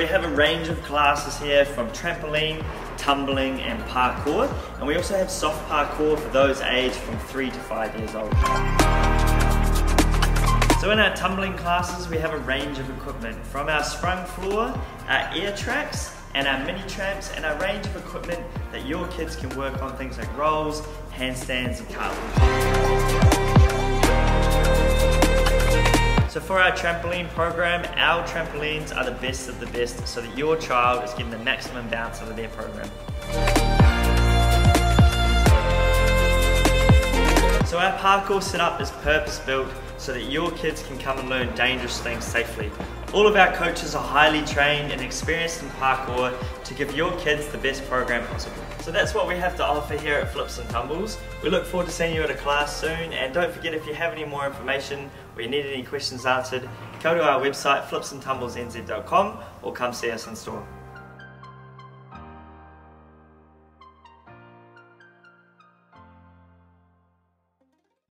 We have a range of classes here from trampoline, tumbling and parkour. And we also have soft parkour for those aged from three to five years old. So in our tumbling classes, we have a range of equipment from our sprung floor, our air tracks, and our mini tramps, and a range of equipment that your kids can work on things like rolls, handstands, and cartwheels. For our trampoline program, our trampolines are the best of the best so that your child is getting the maximum bounce out of their program. So our parkour setup is purpose built so that your kids can come and learn dangerous things safely. All of our coaches are highly trained and experienced in parkour to give your kids the best program possible. So that's what we have to offer here at Flips and Tumbles. We look forward to seeing you at a class soon and don't forget if you have any more information or you need any questions answered, go to our website flipsandtumblesnz.com or come see us in store.